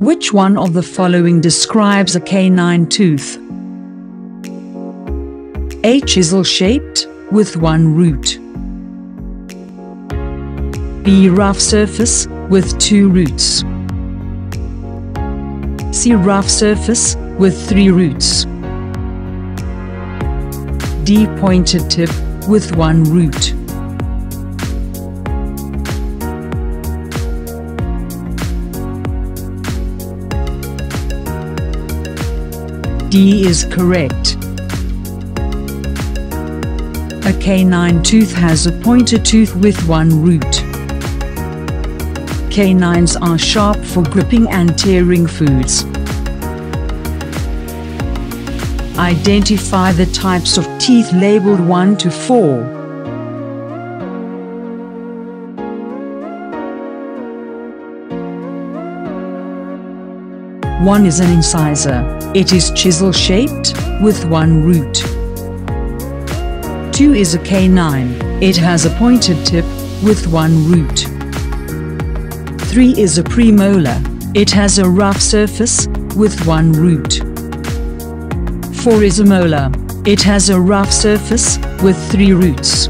Which one of the following describes a canine tooth? A chisel-shaped, with one root. B rough surface, with two roots. C rough surface, with three roots. D pointed tip, with one root. D is correct. A canine tooth has a pointed tooth with one root. Canines are sharp for gripping and tearing foods. Identify the types of teeth labeled 1 to 4. One is an incisor. It is chisel-shaped, with one root. Two is a canine. It has a pointed tip, with one root. Three is a premolar. It has a rough surface, with one root. Four is a molar. It has a rough surface, with three roots.